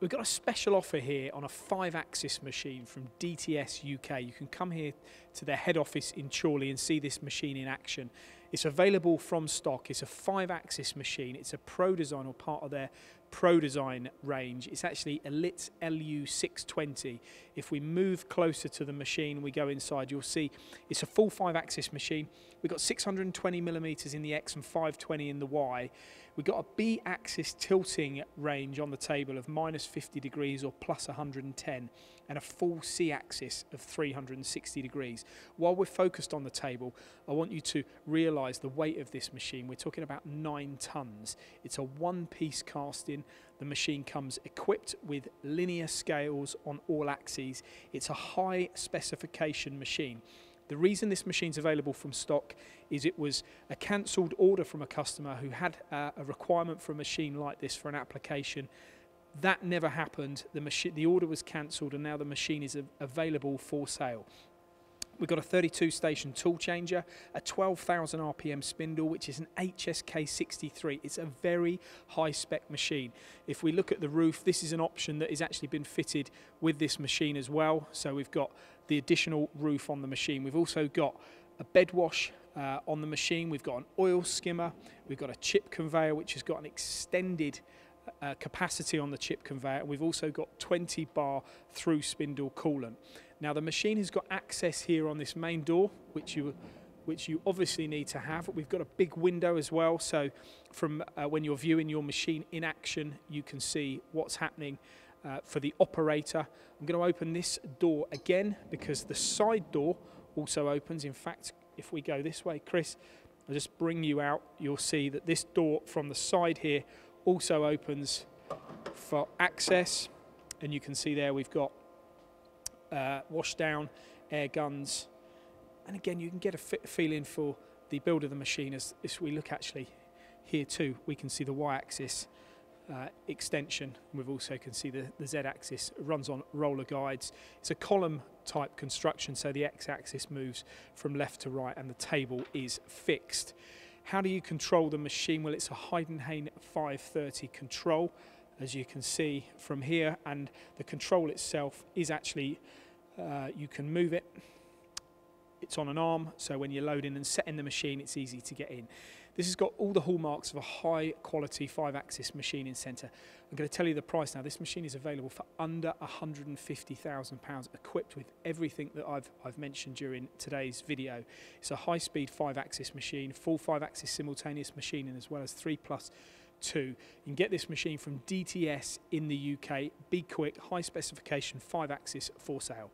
We've got a special offer here on a five axis machine from DTS UK. You can come here to their head office in Chorley and see this machine in action. It's available from stock. It's a five axis machine. It's a Pro Design or part of their Pro Design range. It's actually a Litz LU620. If we move closer to the machine, we go inside, you'll see it's a full five axis machine. We've got 620 millimeters in the X and 520 in the Y. We've got a B axis tilting range on the table of minus 50 degrees or plus 110 and a full C axis of 360 degrees. While we're focused on the table, I want you to realize the weight of this machine. We're talking about nine tons. It's a one piece casting. The machine comes equipped with linear scales on all axes. It's a high specification machine. The reason this machine's available from stock is it was a cancelled order from a customer who had uh, a requirement for a machine like this for an application. That never happened. The, the order was cancelled and now the machine is available for sale. We've got a 32 station tool changer, a 12,000 RPM spindle, which is an HSK 63. It's a very high spec machine. If we look at the roof, this is an option that has actually been fitted with this machine as well. So we've got the additional roof on the machine. We've also got a bed wash uh, on the machine. We've got an oil skimmer. We've got a chip conveyor, which has got an extended uh, capacity on the chip conveyor. We've also got 20 bar through spindle coolant. Now the machine has got access here on this main door, which you which you obviously need to have. We've got a big window as well, so from uh, when you're viewing your machine in action, you can see what's happening uh, for the operator. I'm going to open this door again because the side door also opens. In fact, if we go this way, Chris, I'll just bring you out. You'll see that this door from the side here also opens for access. And you can see there we've got uh, washdown, air guns. And again, you can get a feeling for the build of the machine as, as we look actually here too. We can see the y-axis uh, extension. We've also can see the, the z-axis runs on roller guides. It's a column type construction, so the x-axis moves from left to right and the table is fixed. How do you control the machine? Well, it's a Heidenhain 530 control, as you can see from here, and the control itself is actually, uh, you can move it. It's on an arm, so when you're loading and setting the machine, it's easy to get in. This has got all the hallmarks of a high quality five axis machining centre. I'm going to tell you the price now. This machine is available for under £150,000 equipped with everything that I've, I've mentioned during today's video. It's a high speed five axis machine, full five axis simultaneous machining as well as three plus two. You can get this machine from DTS in the UK. Be quick, high specification, five axis for sale.